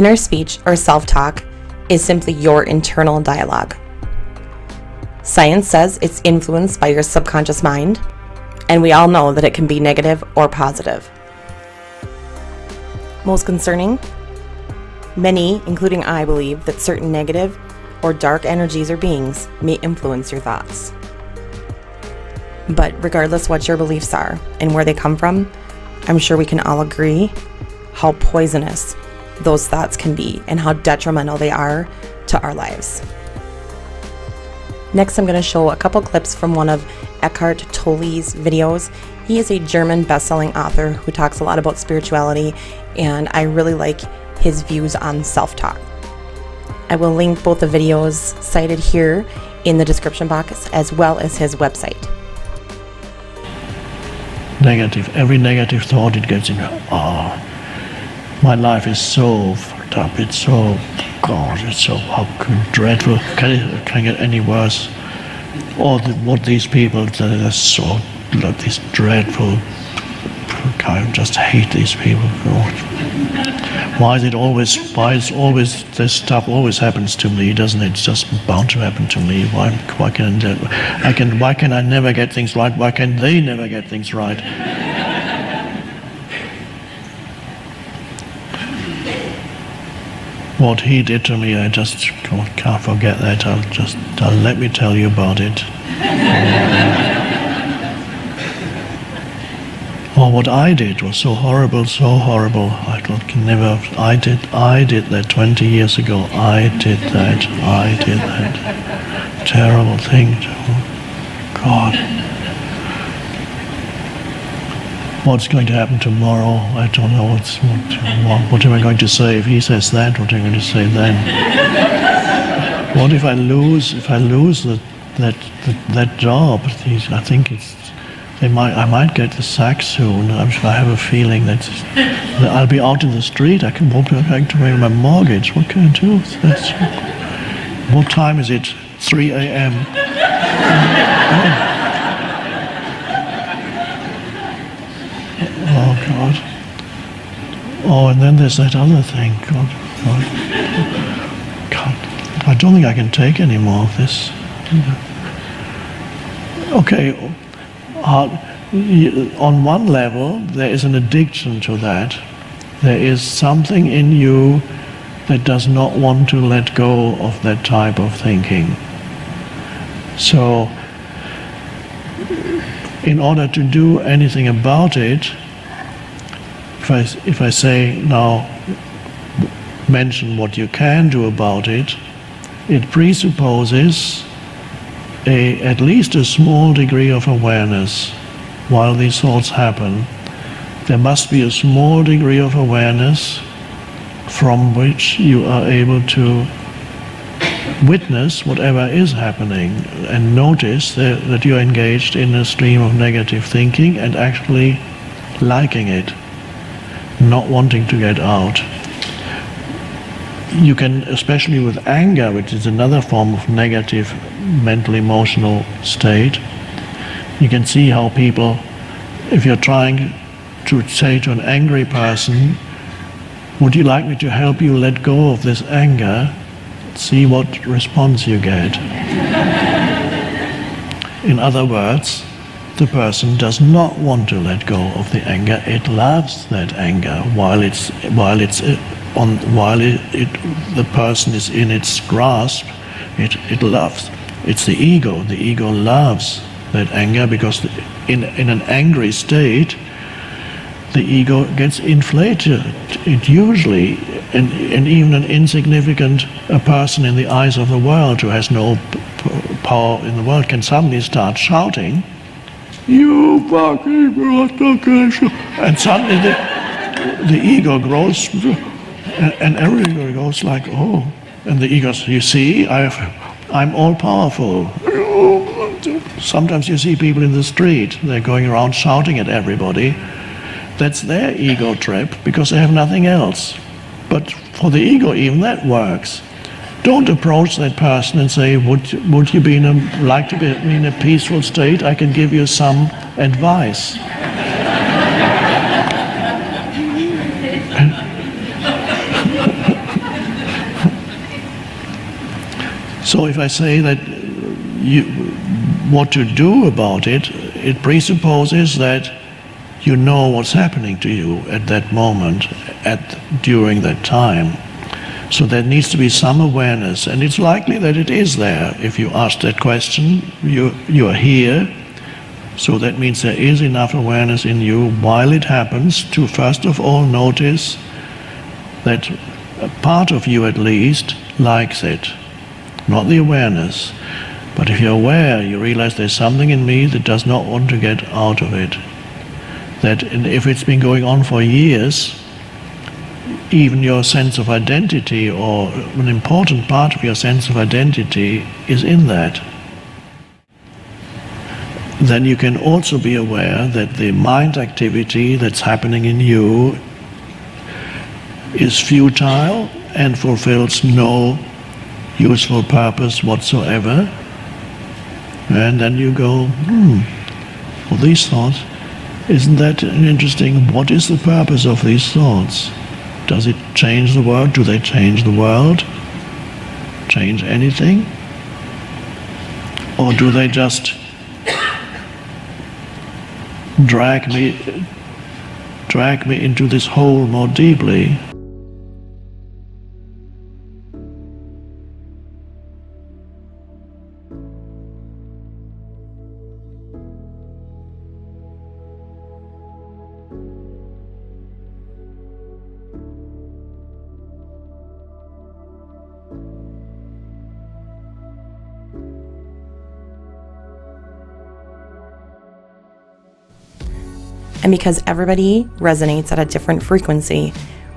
Inner speech or self talk is simply your internal dialogue. Science says it's influenced by your subconscious mind, and we all know that it can be negative or positive. Most concerning, many, including I, believe that certain negative or dark energies or beings may influence your thoughts. But regardless what your beliefs are and where they come from, I'm sure we can all agree how poisonous those thoughts can be and how detrimental they are to our lives. Next, I'm going to show a couple clips from one of Eckhart Tolle's videos. He is a German best-selling author who talks a lot about spirituality, and I really like his views on self-talk. I will link both the videos cited here in the description box as well as his website. Negative. Every negative thought it gets in. Ah, oh, my life is so fucked up. It's so God. It's so dreadful. Can it can it get any worse? Or the, what these people they're so like, these dreadful. I just hate these people. Why is it always? Why is always this stuff always happens to me? Doesn't it? It's just bound to happen to me. Why? Why can I can? Why can I never get things right? Why can they never get things right? What he did to me, I just can't forget that. I'll just I'll let me tell you about it. or what I did was so horrible, so horrible. I can never. I did. I did that 20 years ago. I did that. I did that. Terrible thing. To oh, God. What's going to happen tomorrow. I don't know what's, what, what am I going to say if he says that. What am I going to say then? what if I lose? If I lose the, that that, that job, I think it's. They might, I might get the sack soon. I'm I have a feeling that, that I'll be out in the street. I can won't to pay my mortgage. What can I do? That's, what time is it? 3 a.m. Oh, God. Oh, and then there's that other thing. God, God. God. I don't think I can take any more of this. Okay, uh, on one level, there is an addiction to that. There is something in you that does not want to let go of that type of thinking. So, in order to do anything about it, if I, if I say now, mention what you can do about it, it presupposes a, at least a small degree of awareness while these thoughts happen. There must be a small degree of awareness from which you are able to witness whatever is happening and notice that, that you're engaged in a stream of negative thinking and actually liking it not wanting to get out. You can, especially with anger, which is another form of negative mental emotional state, you can see how people, if you're trying to say to an angry person, would you like me to help you let go of this anger? See what response you get. In other words, the person does not want to let go of the anger. It loves that anger while it's while it's uh, on while it, it the person is in its grasp. It it loves. It's the ego. The ego loves that anger because in in an angry state, the ego gets inflated. It usually, and, and even an insignificant a person in the eyes of the world who has no power in the world can suddenly start shouting you fucking and suddenly the, the ego grows and, and everybody goes like oh. And the ego says you see I have, i'm all powerful. Sometimes you see people in the street they're going around shouting at everybody. That's their ego trip because they have nothing else. But for the ego even that works don't approach that person and say, would, would you be in a, like to be in a peaceful state? I can give you some advice. so if I say that you, what to do about it, it presupposes that you know what's happening to you at that moment, at, during that time. So there needs to be some awareness, and it's likely that it is there. If you ask that question, you you are here. So that means there is enough awareness in you while it happens to first of all notice that a part of you at least likes it, not the awareness. But if you're aware, you realize there's something in me that does not want to get out of it. That if it's been going on for years, even your sense of identity or an important part of your sense of identity is in that. Then you can also be aware that the mind activity that's happening in you is futile and fulfills no useful purpose whatsoever. And then you go, hmm, well, these thoughts, isn't that interesting? What is the purpose of these thoughts? Does it change the world? Do they change the world? Change anything? Or do they just drag me drag me into this hole more deeply? And because everybody resonates at a different frequency,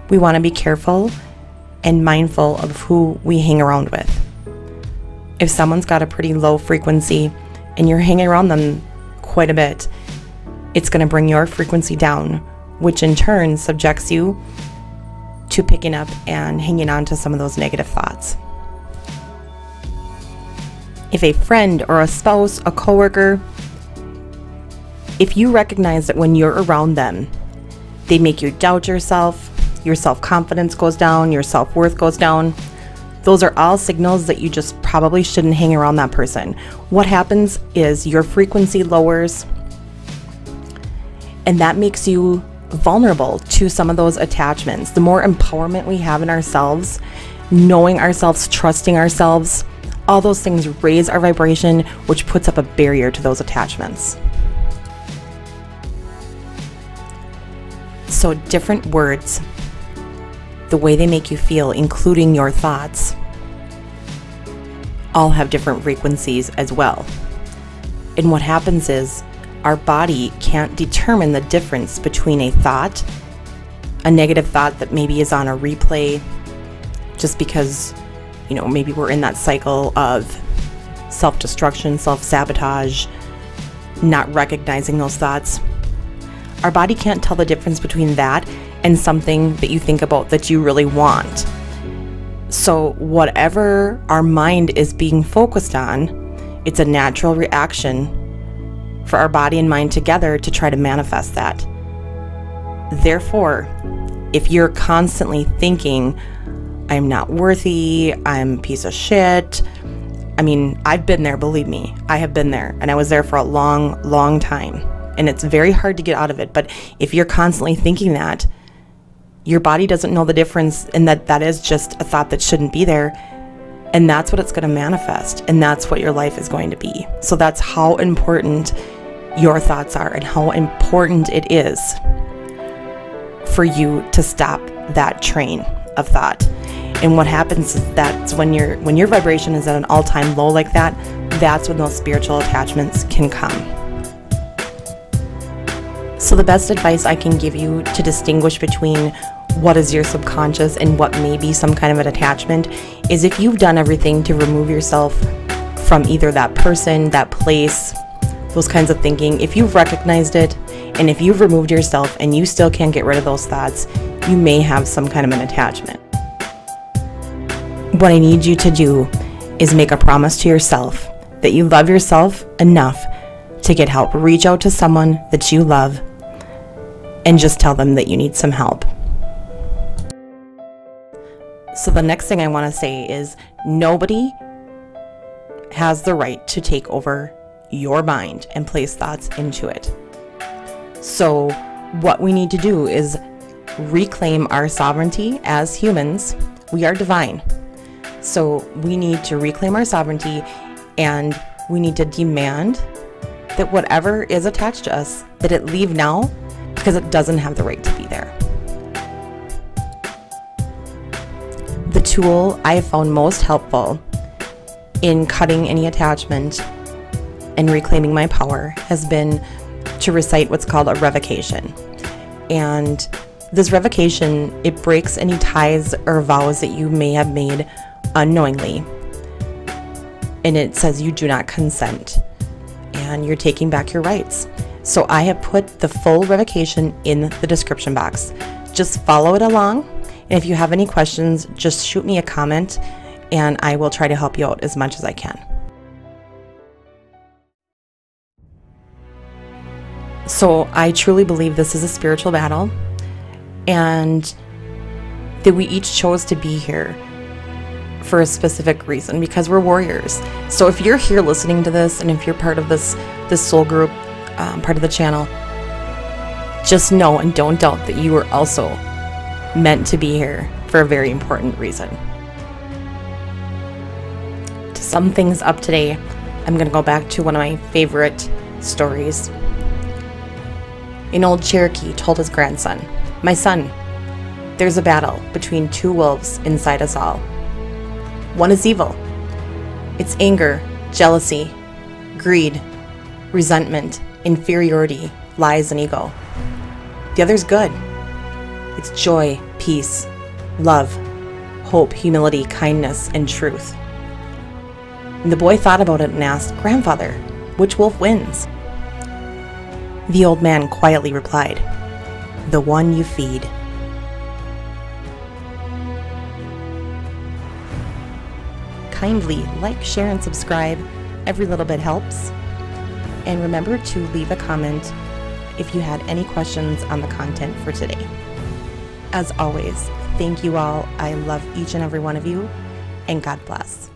we want to be careful and mindful of who we hang around with. If someone's got a pretty low frequency and you're hanging around them quite a bit, it's going to bring your frequency down, which in turn subjects you to picking up and hanging on to some of those negative thoughts. If a friend or a spouse, a coworker, if you recognize that when you're around them, they make you doubt yourself, your self confidence goes down, your self worth goes down, those are all signals that you just probably shouldn't hang around that person. What happens is your frequency lowers, and that makes you vulnerable to some of those attachments. The more empowerment we have in ourselves, knowing ourselves, trusting ourselves, all those things raise our vibration, which puts up a barrier to those attachments. So, different words, the way they make you feel, including your thoughts, all have different frequencies as well. And what happens is our body can't determine the difference between a thought, a negative thought that maybe is on a replay, just because, you know, maybe we're in that cycle of self destruction, self sabotage, not recognizing those thoughts our body can't tell the difference between that and something that you think about that you really want. So, whatever our mind is being focused on, it's a natural reaction for our body and mind together to try to manifest that. Therefore, if you're constantly thinking, I'm not worthy, I'm a piece of shit, I mean, I've been there, believe me. I have been there, and I was there for a long, long time and it's very hard to get out of it. But if you're constantly thinking that, your body doesn't know the difference, and that that is just a thought that shouldn't be there. And that's what it's going to manifest, and that's what your life is going to be. So that's how important your thoughts are, and how important it is for you to stop that train of thought. And what happens is that's when your when your vibration is at an all-time low like that, that's when those spiritual attachments can come. So, the best advice I can give you to distinguish between what is your subconscious and what may be some kind of an attachment is if you've done everything to remove yourself from either that person, that place, those kinds of thinking, if you've recognized it and if you've removed yourself and you still can't get rid of those thoughts, you may have some kind of an attachment. What I need you to do is make a promise to yourself that you love yourself enough to get help. Reach out to someone that you love and just tell them that you need some help. So, the next thing I want to say is nobody has the right to take over your mind and place thoughts into it. So, what we need to do is reclaim our sovereignty as humans. We are divine. So, we need to reclaim our sovereignty and we need to demand that whatever is attached to us that it leave now because it doesn't have the right to be there. The tool I have found most helpful in cutting any attachment and reclaiming my power has been to recite what's called a revocation. And this revocation, it breaks any ties or vows that you may have made unknowingly. And it says you do not consent and you're taking back your rights. So I have put the full revocation in the description box. Just follow it along. And if you have any questions, just shoot me a comment and I will try to help you out as much as I can. So I truly believe this is a spiritual battle and that we each chose to be here for a specific reason because we're warriors. So if you're here listening to this and if you're part of this this soul group, um, part of the channel, just know and don't doubt that you are also meant to be here for a very important reason. To sum things up today, I'm going to go back to one of my favorite stories. An old Cherokee told his grandson, My son, there's a battle between two wolves inside us all. One is evil. It's anger, jealousy, greed, resentment, inferiority, lies, and ego. The other's good. It's joy, peace, love, hope, humility, kindness, and truth. And the boy thought about it and asked, Grandfather, which wolf wins? The old man quietly replied, The one you feed. kindly like, share, and subscribe. Every little bit helps. And remember to leave a comment if you had any questions on the content for today. As always, thank you all. I love each and every one of you, and God bless.